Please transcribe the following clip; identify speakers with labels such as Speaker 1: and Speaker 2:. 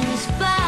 Speaker 1: passions burn.